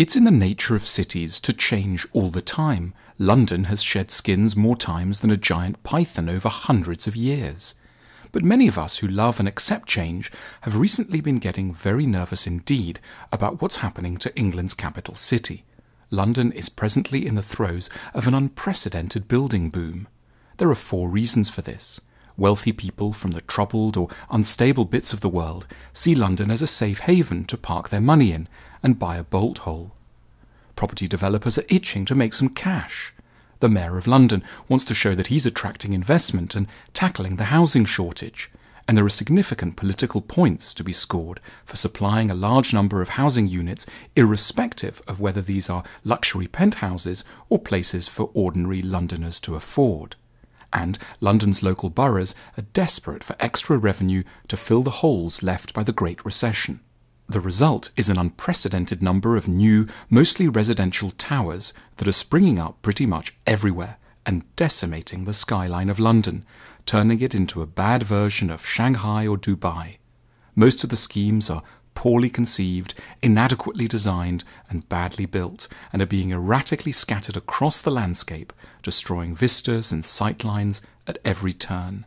It's in the nature of cities to change all the time. London has shed skins more times than a giant python over hundreds of years. But many of us who love and accept change have recently been getting very nervous indeed about what's happening to England's capital city. London is presently in the throes of an unprecedented building boom. There are four reasons for this. Wealthy people from the troubled or unstable bits of the world see London as a safe haven to park their money in and buy a bolt hole. Property developers are itching to make some cash. The Mayor of London wants to show that he's attracting investment and tackling the housing shortage, and there are significant political points to be scored for supplying a large number of housing units, irrespective of whether these are luxury penthouses or places for ordinary Londoners to afford and London's local boroughs are desperate for extra revenue to fill the holes left by the Great Recession. The result is an unprecedented number of new, mostly residential towers that are springing up pretty much everywhere and decimating the skyline of London, turning it into a bad version of Shanghai or Dubai. Most of the schemes are poorly conceived, inadequately designed, and badly built, and are being erratically scattered across the landscape, destroying vistas and sightlines at every turn.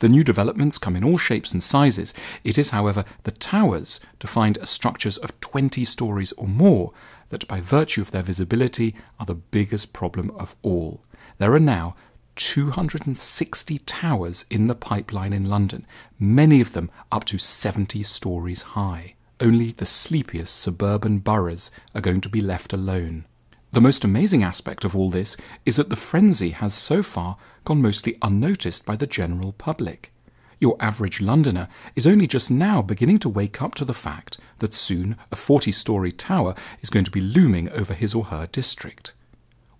The new developments come in all shapes and sizes. It is, however, the towers, defined as structures of 20 stories or more, that by virtue of their visibility are the biggest problem of all. There are now 260 towers in the pipeline in London, many of them up to 70 stories high. Only the sleepiest suburban boroughs are going to be left alone. The most amazing aspect of all this is that the frenzy has so far gone mostly unnoticed by the general public. Your average Londoner is only just now beginning to wake up to the fact that soon a 40 story tower is going to be looming over his or her district.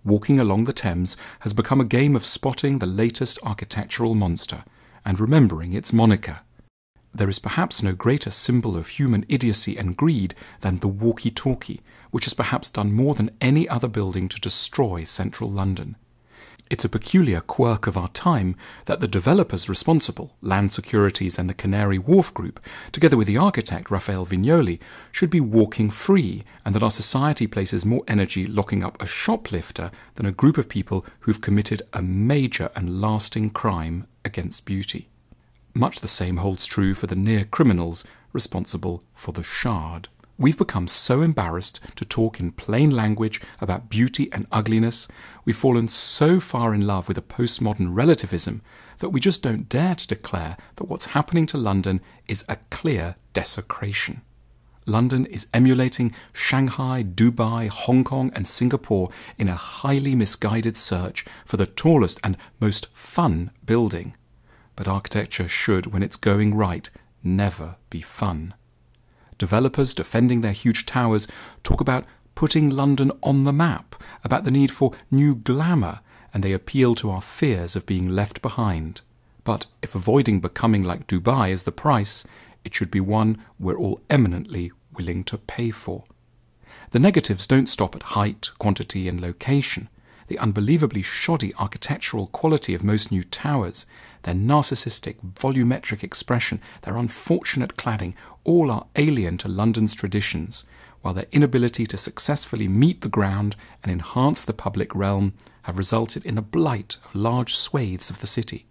Walking along the Thames has become a game of spotting the latest architectural monster and remembering its moniker. There is perhaps no greater symbol of human idiocy and greed than the walkie talkie, which has perhaps done more than any other building to destroy central London. It's a peculiar quirk of our time that the developers responsible, Land Securities and the Canary Wharf Group, together with the architect Rafael Viñoly, should be walking free, and that our society places more energy locking up a shoplifter than a group of people who've committed a major and lasting crime against beauty. Much the same holds true for the near criminals responsible for the shard. We've become so embarrassed to talk in plain language about beauty and ugliness, we've fallen so far in love with a postmodern relativism that we just don't dare to declare that what's happening to London is a clear desecration. London is emulating Shanghai, Dubai, Hong Kong, and Singapore in a highly misguided search for the tallest and most fun building. But architecture should, when it's going right, never be fun. Developers defending their huge towers talk about putting London on the map, about the need for new glamour, and they appeal to our fears of being left behind. But if avoiding becoming like Dubai is the price, it should be one we're all eminently willing to pay for. The negatives don't stop at height, quantity, and location the unbelievably shoddy architectural quality of most new towers, their narcissistic, volumetric expression, their unfortunate cladding, all are alien to London's traditions, while their inability to successfully meet the ground and enhance the public realm have resulted in the blight of large swathes of the city.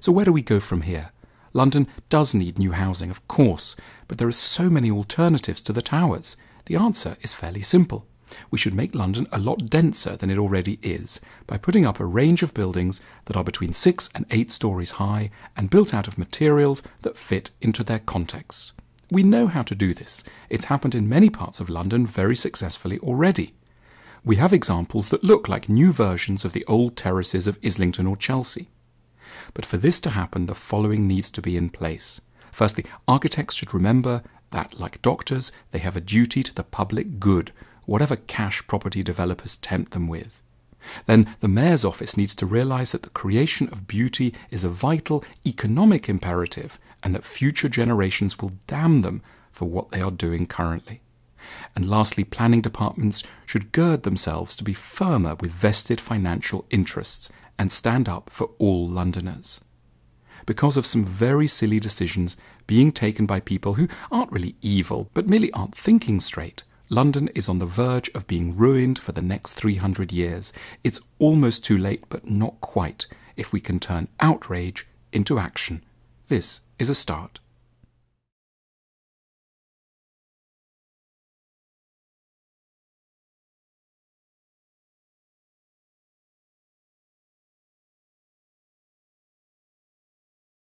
So, where do we go from here? London does need new housing, of course, but there are so many alternatives to the towers. The answer is fairly simple we should make London a lot denser than it already is by putting up a range of buildings that are between six and eight stories high and built out of materials that fit into their contexts. We know how to do this. It's happened in many parts of London very successfully already. We have examples that look like new versions of the old terraces of Islington or Chelsea. But for this to happen, the following needs to be in place. Firstly, architects should remember that, like doctors, they have a duty to the public good, whatever cash property developers tempt them with. Then the mayor's office needs to realize that the creation of beauty is a vital economic imperative and that future generations will damn them for what they are doing currently. And lastly, planning departments should gird themselves to be firmer with vested financial interests and stand up for all Londoners. Because of some very silly decisions being taken by people who aren't really evil but merely aren't thinking straight, London is on the verge of being ruined for the next 300 years. It's almost too late, but not quite, if we can turn outrage into action. This is a start.